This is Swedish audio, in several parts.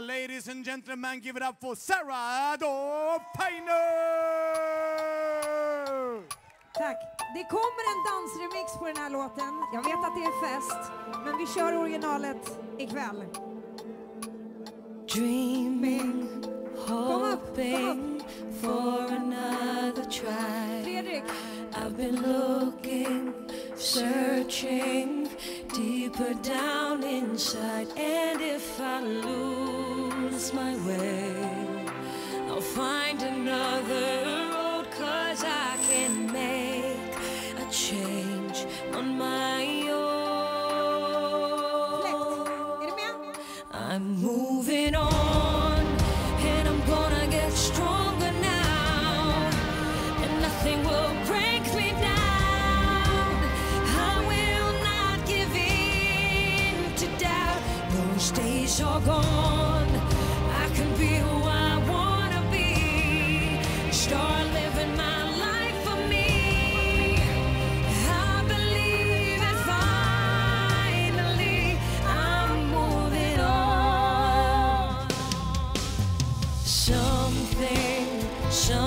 Ladies and gentlemen, give it up for Sarah Paino! Tack. Det kommer en dansremix på den här låten. Jag vet att det är fest, men vi kör originalet ikväll. Dreaming, hoping for another try Fredrik. I've been looking, searching deeper down inside. And if I lose. you're gone, I can be who I wanna be. Start living my life for me. I believe it finally. I'm moving on. Something, something.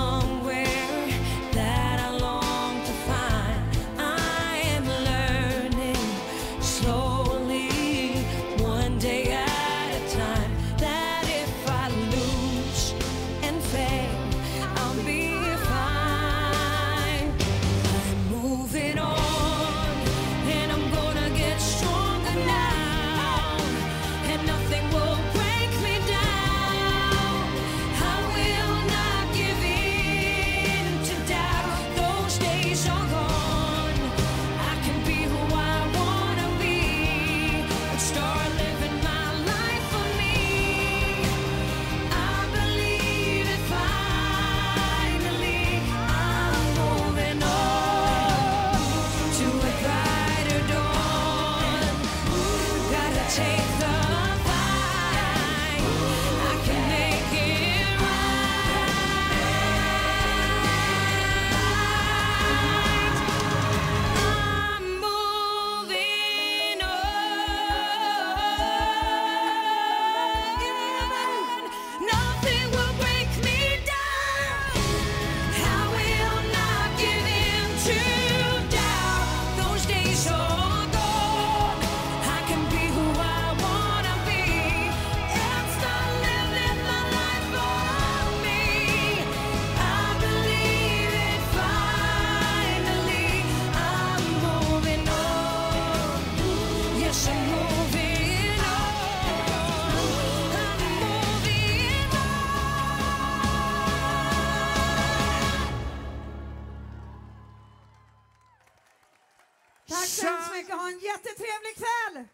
Tack så hemskt mycket. Ha en jättetrevlig kväll.